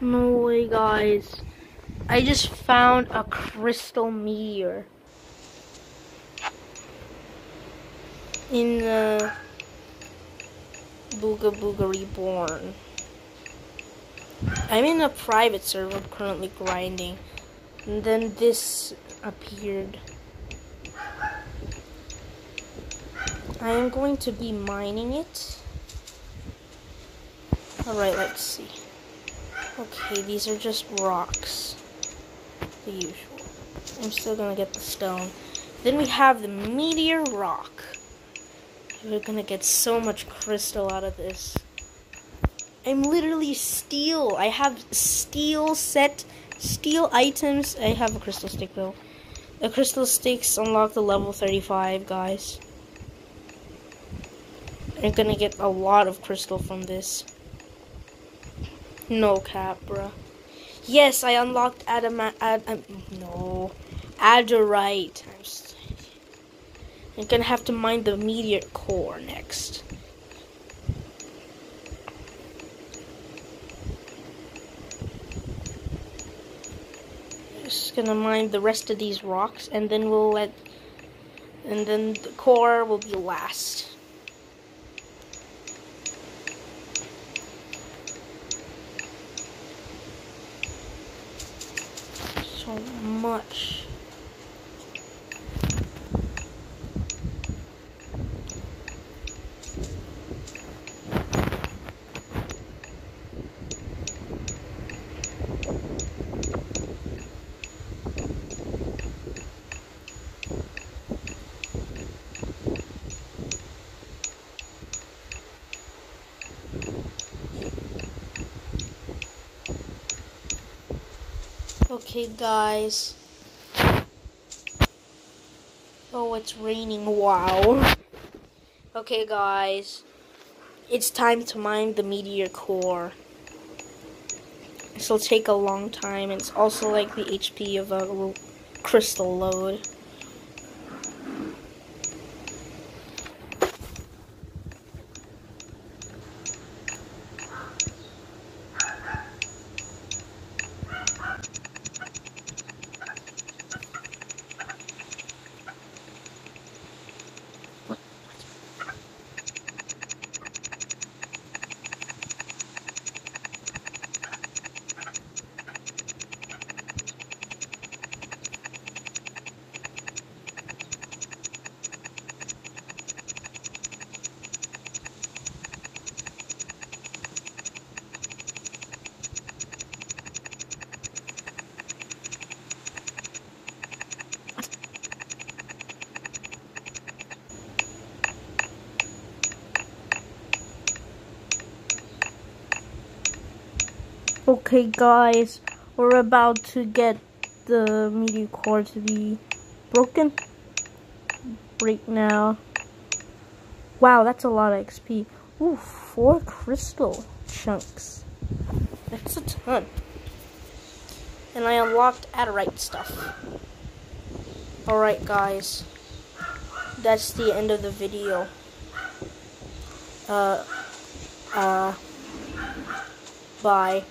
No way, guys. I just found a crystal meteor. In the Booga Booga Reborn. I'm in a private server currently grinding. And then this appeared. I am going to be mining it. Alright, let's see. Okay, these are just rocks. The usual. I'm still gonna get the stone. Then we have the meteor rock. We're gonna get so much crystal out of this. I'm literally steel. I have steel set, steel items. I have a crystal stick though. The crystal sticks unlock the level 35, guys. I'm gonna get a lot of crystal from this. No cap, bruh. Yes, I unlocked adamant. Ad, um, no, Adurite. I'm, I'm gonna have to mine the meteor core next. Just gonna mine the rest of these rocks, and then we'll let, and then the core will be last. So much. Okay, guys. Oh, it's raining. Wow. Okay, guys. It's time to mine the meteor core. This will take a long time. It's also like the HP of a crystal lode. Okay guys, we're about to get the meteor core to be broken right now. Wow, that's a lot of XP. Ooh, four crystal chunks. That's a ton. And I unlocked Adurite stuff. Alright guys, that's the end of the video. Uh, uh, bye.